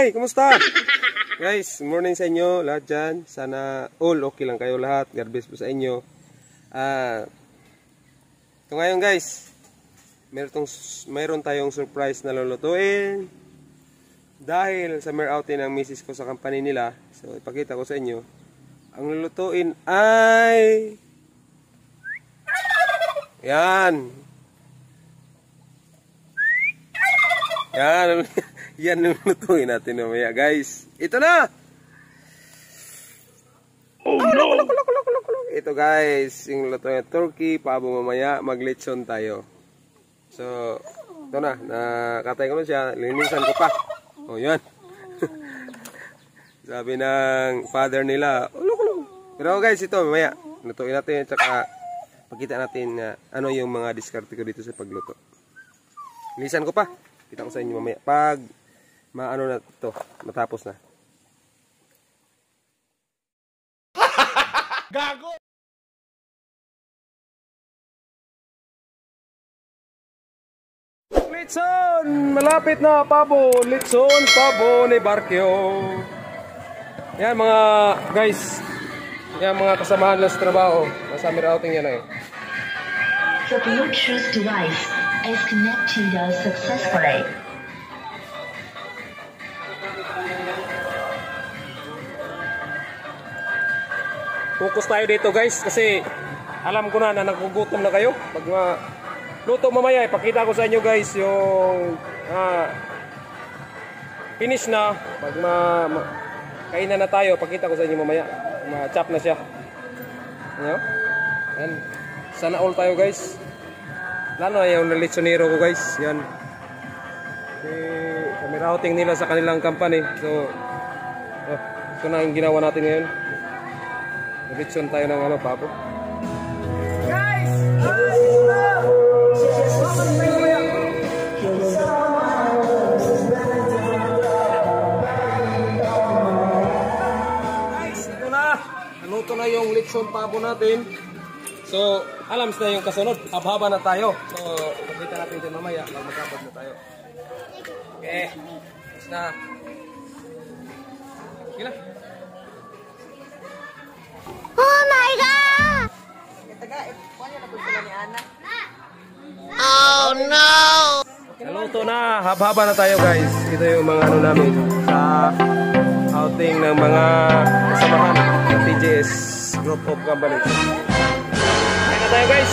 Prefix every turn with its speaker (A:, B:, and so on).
A: Hi! Kumusta? Guys, morning sa inyo lahat dyan. Sana all okay lang kayo lahat. God bless po sa inyo. Ah, ito ngayon guys. Meron, meron tayong surprise na lulutuin. Dahil sa mere outing ng misis ko sa company nila. So, ipakita ko sa inyo. Ang lulutuin ay... Yan. Yan. Yan yung lutuin natin mamaya guys. Ito na! Oh no! Ito guys, yung lutuin ng turkey, pabo mamaya, maglitson tayo. So, ito na, nakatay ko na siya, linisan ko pa. Oh, yan. Sabi ng father nila, ulok ulok. Pero guys, ito mamaya, lutuin natin, tsaka pakita natin uh, ano yung mga diskarte ko dito sa pagluto. Linisan ko pa. Kita ko sa inyo mamaya. Pag maano na to, matapos na.
B: Gago!
A: Litson! Malapit na pabo! Litson, pabo ni Barkyo. Yan mga guys. Yan mga kasamahan lang sa trabaho. Nasa summer outing yan eh.
C: The Bluetooth device is connected successfully.
A: Focus tayo dito guys kasi alam ko na na nagugutom na kayo. Pag ma luto mamaya, ipakita ko sa inyo guys yung ah, finish na. Pag ma, ma kainan na tayo, pakita ko sa inyo mamaya. Ma-chop na siya. Ano? Sana all tayo guys. Lalo yung nalitsonero ko guys. Yan. Eh, camera outing nila sa kanilang company. So, oh, ito na yung ginawa natin ngayon. Nalitson tayo ng ano, papo. Guys, na. Naluto na yung litson pabo natin. So, alam na yung kasunod. Habhaba na tayo. So, pakita natin din mamaya. Magkakapag na tayo. Okay. Tapos na. Okay na.
D: Oh my God! Oh no!
A: Naluto na. Habhaba na tayo guys. Ito yung mga ano namin sa outing ng mga kasamahan ng TJS Group of Companies. Tayo guys.